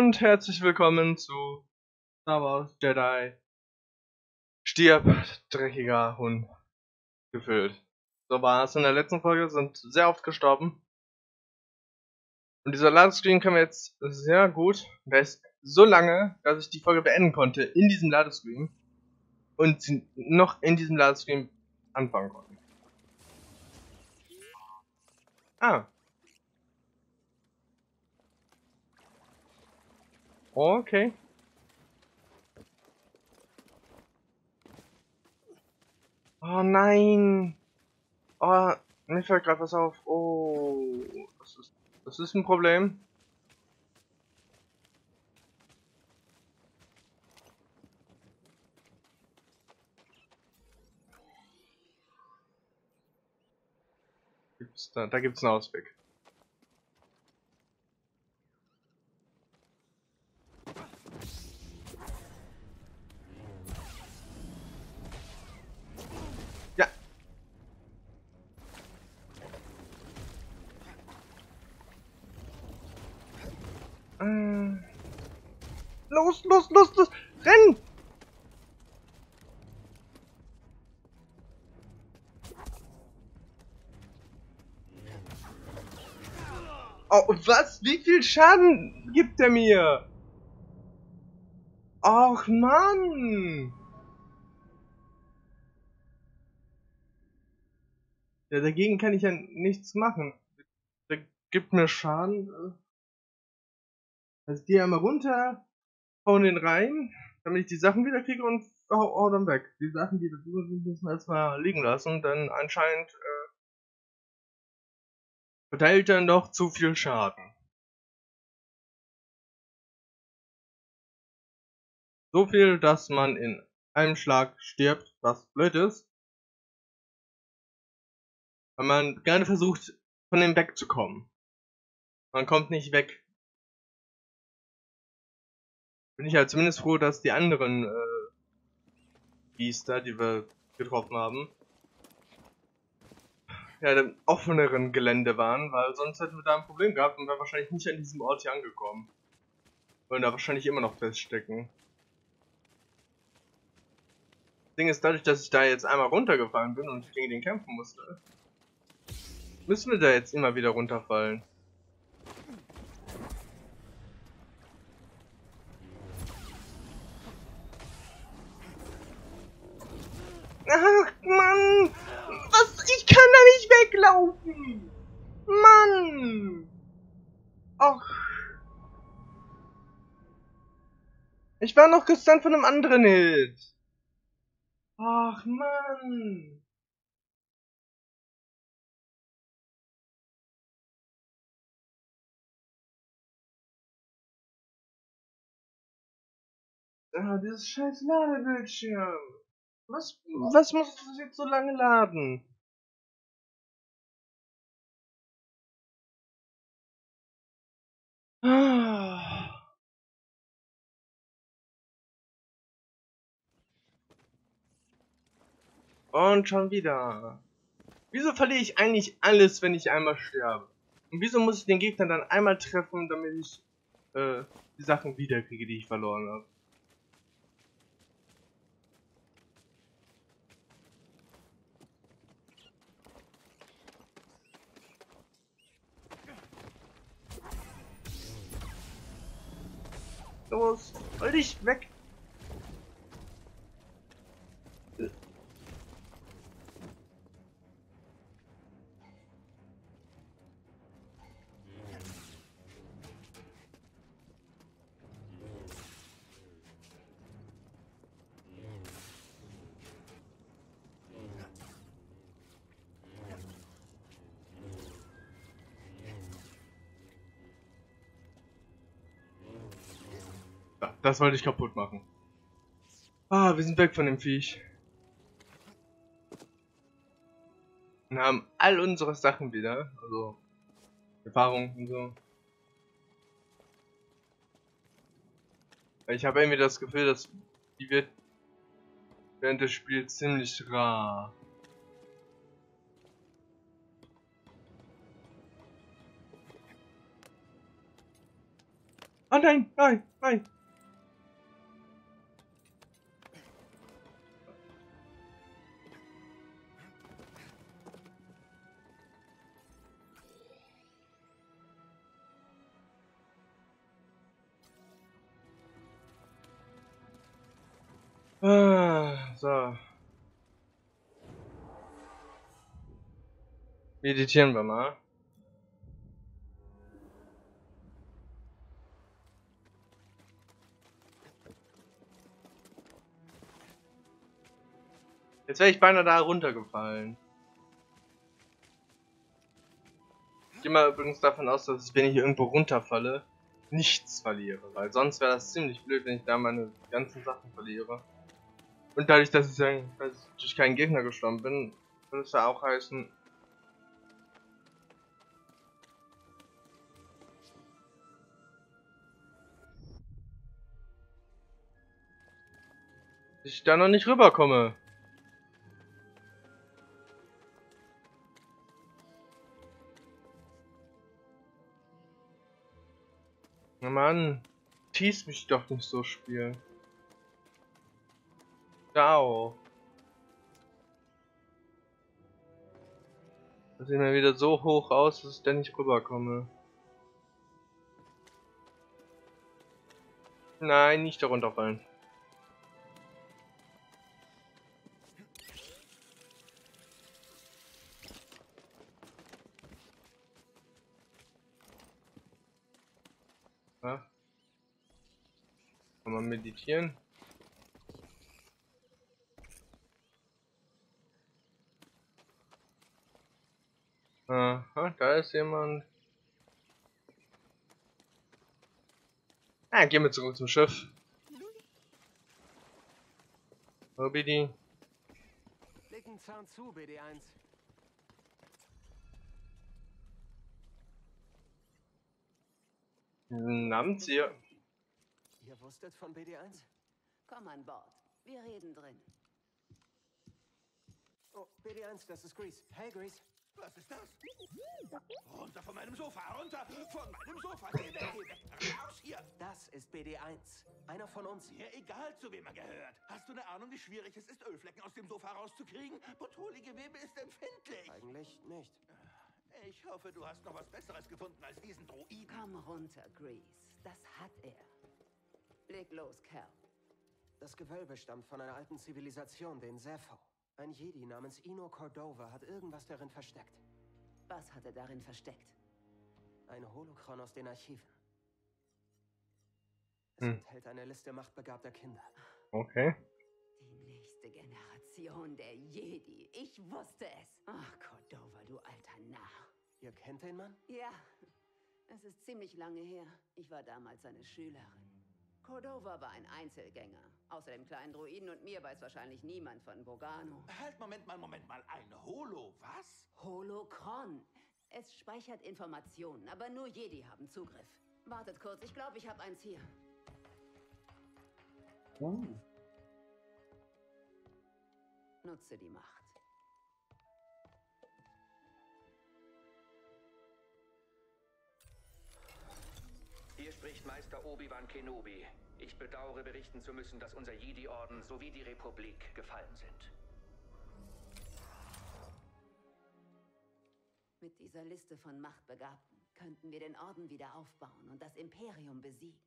und herzlich willkommen zu Star Wars Jedi. Stirb, dreckiger Hund. Gefüllt. So war es in der letzten Folge, sind sehr oft gestorben. Und dieser Ladescreen kam jetzt sehr gut. Der ist so lange, dass ich die Folge beenden konnte in diesem Ladescreen. Und noch in diesem Ladescreen anfangen konnte. Ah, Okay. Oh nein. Oh, mir fällt gerade was auf. Oh, das ist, das ist ein Problem. Gibt's da, da gibt's einen Ausweg. Los, los, los, los! Renn! Oh, was? Wie viel Schaden gibt er mir? Ach, Mann! Ja, dagegen kann ich ja nichts machen. Der gibt mir Schaden. Also die einmal runter, hauen den rein, damit ich die Sachen wieder kriege und hau, hau dann weg. Die Sachen, die da drüber sind, müssen wir erstmal liegen lassen, denn anscheinend äh, verteilt er noch zu viel Schaden. So viel, dass man in einem Schlag stirbt, was blöd ist. Weil man gerne versucht, von dem wegzukommen. Man kommt nicht weg bin ich halt zumindest froh, dass die anderen äh, Biester, die wir getroffen haben, ja, im offeneren Gelände waren, weil sonst hätten wir da ein Problem gehabt und wären wahrscheinlich nicht an diesem Ort hier angekommen. Würden da wahrscheinlich immer noch feststecken. Das Ding ist, dadurch, dass ich da jetzt einmal runtergefallen bin und gegen den kämpfen musste, müssen wir da jetzt immer wieder runterfallen. War noch gestunt von einem anderen Hit. Ach, Mann! Ah, dieses scheiß Ladebildschirm. Was, was muss das jetzt so lange laden? Und schon wieder. Wieso verliere ich eigentlich alles, wenn ich einmal sterbe? Und wieso muss ich den Gegner dann einmal treffen, damit ich äh, die Sachen wiederkriege, die ich verloren habe? Los, hol dich weg! Das wollte ich kaputt machen. Ah, wir sind weg von dem Viech. Und haben all unsere Sachen wieder. Also, Erfahrung und so. Ich habe irgendwie das Gefühl, dass die wird während des Spiels ziemlich rar. Oh nein, nein, nein. So. Meditieren wir mal. Jetzt wäre ich beinahe da runtergefallen. Ich gehe mal übrigens davon aus, dass ich, wenn ich irgendwo runterfalle, nichts verliere. Weil sonst wäre das ziemlich blöd, wenn ich da meine ganzen Sachen verliere. Und dadurch, dass ich, dass ich keinen Gegner gestorben bin, würde es ja auch heißen, dass ich da noch nicht rüberkomme. Na Mann, tease mich doch nicht so, Spiel. Ciao. Das sieht mir wieder so hoch aus, dass ich da nicht rüberkomme. Nein, nicht darunter fallen. Ja. Kann man meditieren? Aha, da ist jemand. Ah, gehen wir zurück zum Schiff. Obidi. Blicken Zahn zu, BD1. Namensieher. Ihr wusstet von BD1? Komm an Bord. Wir reden drin. Oh, BD1, das ist Grease. Hey, Grease. Was ist das? Runter von meinem Sofa, runter von meinem Sofa. Geh weg, geh weg, raus hier. Das ist BD1. Einer von uns. Mir egal, zu wem er gehört. Hast du eine Ahnung, wie schwierig es ist, Ölflecken aus dem Sofa rauszukriegen? Botuli-Gewebe ist empfindlich. Eigentlich nicht. Ich hoffe, du hast noch was Besseres gefunden als diesen Droiden. Komm runter, Grease. Das hat er. Leg los, Kerl. Das Gewölbe stammt von einer alten Zivilisation, den Sepho. Ein Jedi namens Ino Cordova hat irgendwas darin versteckt. Was hat er darin versteckt? Ein Holokron aus den Archiven. Es Hm. enthält eine Liste machtbegabter Kinder. Okay. Die nächste Generation der Jedi. Ich wusste es. Ach, Cordova, du alter Narr. Ihr kennt den Mann? Ja, es ist ziemlich lange her. Ich war damals seine Schülerin. Cordova war ein Einzelgänger. Außer dem kleinen Druiden und mir weiß wahrscheinlich niemand von Bogano. Halt, Moment mal, Moment mal. Ein Holo, was? Holocron. Es speichert Informationen, aber nur Jedi haben Zugriff. Wartet kurz, ich glaube, ich habe eins hier. Nutze die Macht. Spricht Meister Obi-Wan Kenobi. Ich bedauere berichten zu müssen, dass unser Jedi-Orden sowie die Republik gefallen sind. Mit dieser Liste von Machtbegabten könnten wir den Orden wieder aufbauen und das Imperium besiegen.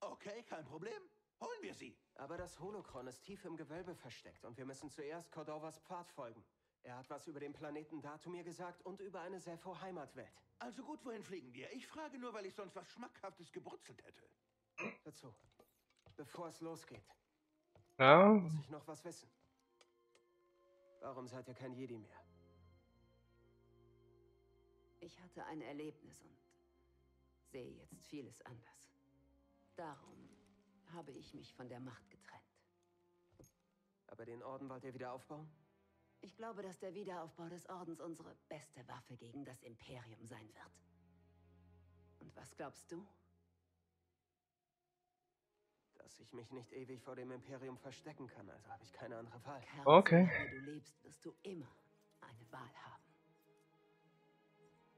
Okay, kein Problem. Holen wir sie. Aber das Holokron ist tief im Gewölbe versteckt und wir müssen zuerst Cordovas Pfad folgen. Er hat was über den Planeten Datumir gesagt und über eine Sepho-Heimatwelt. Also gut, wohin fliegen wir? Ich frage nur, weil ich sonst was Schmackhaftes gebrutzelt hätte. Dazu. Bevor es losgeht, Ja, muss ich noch was wissen. Warum seid ihr kein Jedi mehr? Ich hatte ein Erlebnis und sehe jetzt vieles anders. Darum habe ich mich von der Macht getrennt. Aber den Orden wollt ihr wieder aufbauen? Ich glaube, dass der Wiederaufbau des Ordens unsere beste Waffe gegen das Imperium sein wird. Und was glaubst du? Dass ich mich nicht ewig vor dem Imperium verstecken kann, also habe ich keine andere Wahl. Okay. solange du lebst, wirst du immer eine Wahl haben.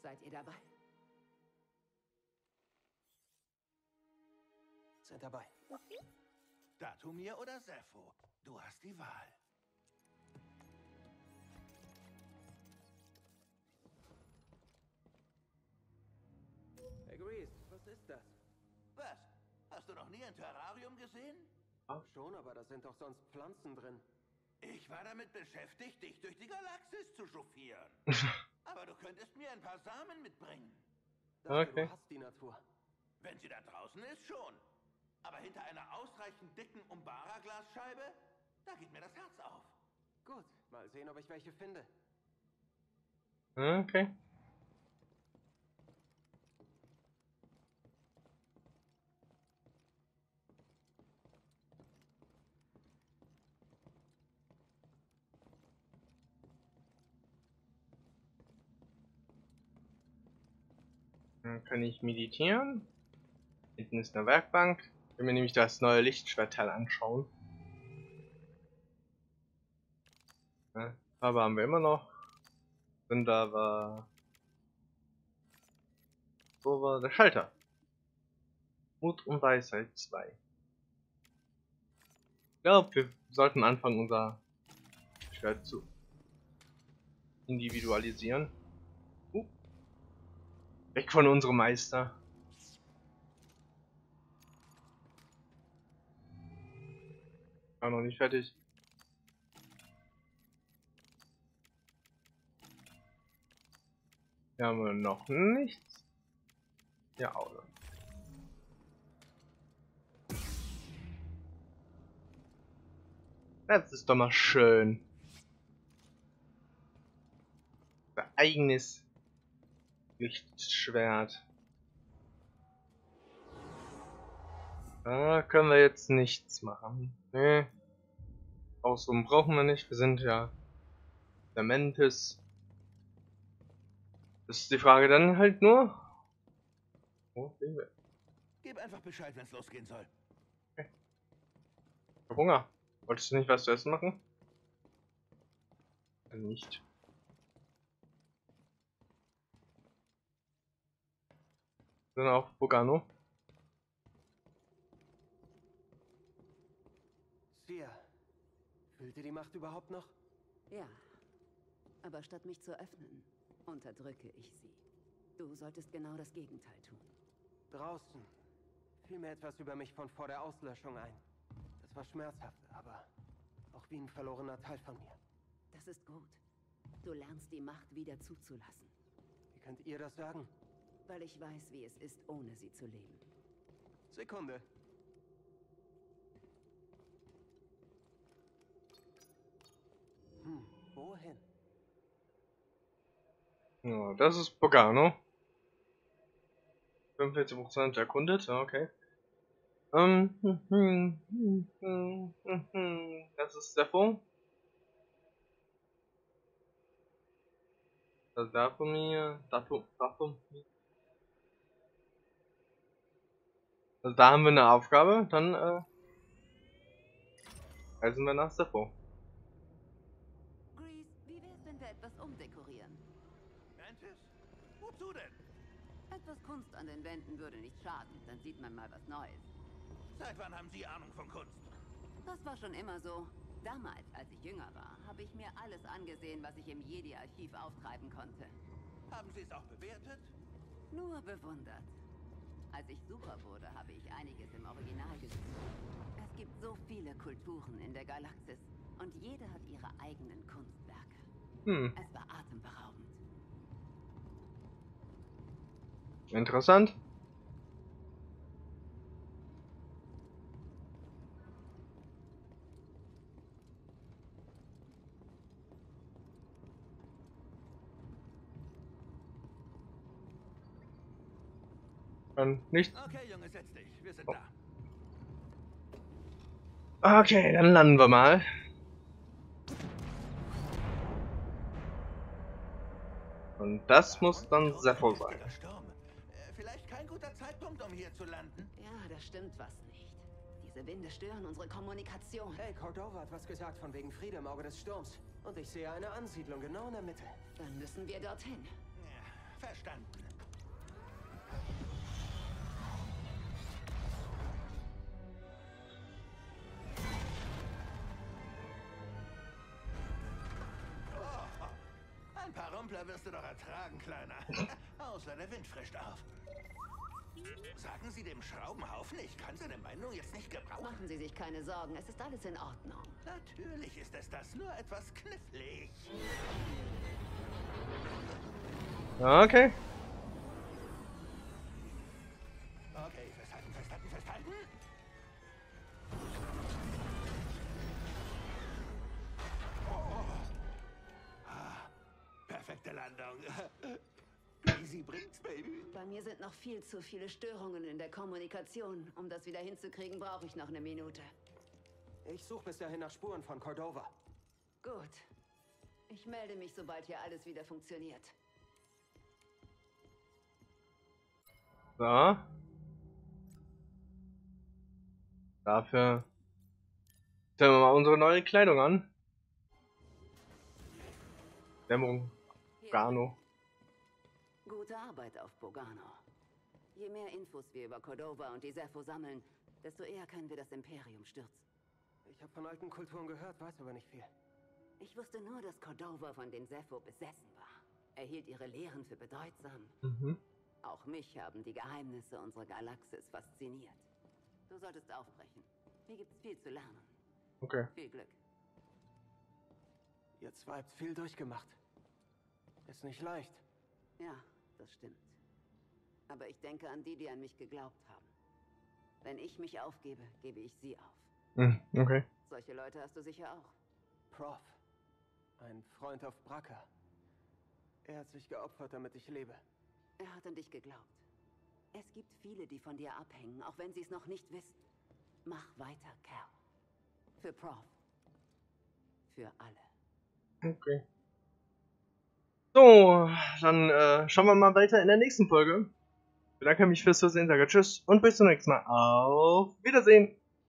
Seid ihr dabei? Sind dabei. Datumir oder Sepho? Du hast die Wahl. Hey Grease, was ist das? Was? Hast du noch nie ein Terrarium gesehen? Schon, aber da sind doch sonst Pflanzen drin. Ich war damit beschäftigt, dich durch die Galaxis zu chauffieren. Aber du könntest mir ein paar Samen mitbringen. Dachte, Okay. Du hast die Natur. Wenn sie da draußen ist, schon. Aber hinter einer ausreichend dicken Umbara-Glasscheibe, da geht mir das Herz auf. Gut, mal sehen, ob ich welche finde. Okay. Dann kann ich meditieren. Hinten ist eine Werkbank. Ich will mir nämlich das neue Lichtschwertteil anschauen. Aber haben wir immer noch. Und da war. Wo war der Schalter? Mut und Weisheit 2. Ich glaube, wir sollten anfangen, unser Schwert zu individualisieren. Weg von unserem Meister. War noch nicht fertig. Hier haben wir noch nichts. Ja, oder? Das ist doch mal schön. Eigenes Lichtschwert. Da können wir jetzt nichts machen. Nee. Ausruhen brauchen wir nicht. Wir sind ja. Das ist die Frage dann halt nur. Wo sind wir? Gib einfach Bescheid, wenn es losgehen soll. Ich hab Hunger. Wolltest du nicht was zu essen machen? Dann nicht. Dann auf Bogano. Sia, fühlt ihr die Macht überhaupt noch? Ja. Aber statt mich zu öffnen, unterdrücke ich sie. Du solltest genau das Gegenteil tun. Draußen fiel mir etwas über mich von vor der Auslöschung ein. Das war schmerzhaft, aber auch wie ein verlorener Teil von mir. Das ist gut. Du lernst die Macht wieder zuzulassen. Wie könnt ihr das sagen? Weil ich weiß, wie es ist, ohne sie zu leben. Sekunde. Hm, wohin? Ja, das ist Bogano. 45% erkundet, ja, okay. Ähm, hm, hm, hm, das ist der Funk. Das Datum hier, Also da haben wir eine Aufgabe, dann äh, reisen wir nach Seppo. Grease, wie wär's, wenn wir etwas umdekorieren? Mantis? Wozu denn? Etwas Kunst an den Wänden würde nicht schaden, dann sieht man mal was Neues. Seit wann haben Sie Ahnung von Kunst? Das war schon immer so. Damals, als ich jünger war, habe ich mir alles angesehen, was ich im Jedi-Archiv auftreiben konnte. Haben Sie es auch bewertet? Nur bewundert. Als ich Sucher wurde, habe ich einiges im Original gesucht. Es gibt so viele Kulturen in der Galaxis und jede hat ihre eigenen Kunstwerke. Hm, Es war atemberaubend. interessant. Dann nicht. Okay, Junge, setz dich. Wir sind Oh. da. Okay, dann landen wir mal. Und das muss dann Sepho sein. Äh, Vielleicht kein guter Zeitpunkt, um hier zu landen. Ja, da stimmt was nicht. Diese Winde stören unsere Kommunikation. Hey, Cordova hat was gesagt von wegen Friede im Auge des Sturms. Und ich sehe eine Ansiedlung genau in der Mitte. Dann müssen wir dorthin. Ja, verstanden. Strampler wirst du doch ertragen, Kleiner. Außer der Wind frischt auf. Sagen Sie dem Schraubenhaufen, ich kann seine Meinung jetzt nicht gebrauchen. Machen Sie sich keine Sorgen, es ist alles in Ordnung. Natürlich ist es das, nur etwas knifflig. Okay, Landung. Easy bringt's, Baby. Bei mir sind noch viel zu viele Störungen in der Kommunikation. Um das wieder hinzukriegen, brauche ich noch eine Minute. Ich suche bis dahin nach Spuren von Cordova. Gut. Ich melde mich, sobald hier alles wieder funktioniert. So. Dafür ziehen wir mal unsere neue Kleidung an. Dämmerung. Hier. Gano. Gute Arbeit auf Bogano. Je mehr Infos wir über Cordova und die Sepho sammeln, desto eher können wir das Imperium stürzen. Ich habe von alten Kulturen gehört, weiß aber nicht viel. Ich wusste nur, dass Cordova von den Sepho besessen war. Er hielt ihre Lehren für bedeutsam. Mhm. Auch mich haben die Geheimnisse unserer Galaxis fasziniert. Du solltest aufbrechen. Hier gibt's viel zu lernen. Okay. Viel Glück. Ihr zwei habt viel durchgemacht. Ist nicht leicht. Ja, das stimmt. Aber ich denke an die, die an mich geglaubt haben. Wenn ich mich aufgebe, gebe ich sie auf. Hm, Okay. Solche Leute hast du sicher auch. Prof. Ein Freund auf Braca. Er hat sich geopfert, damit ich lebe. Er hat an dich geglaubt. Es gibt viele, die von dir abhängen, auch wenn sie es noch nicht wissen. Mach weiter, Cal. Für Prof. Für alle. Okay. So, dann äh, schauen wir mal weiter in der nächsten Folge. Ich bedanke mich fürs Zusehen, sage Tschüss und bis zum nächsten Mal. Auf Wiedersehen.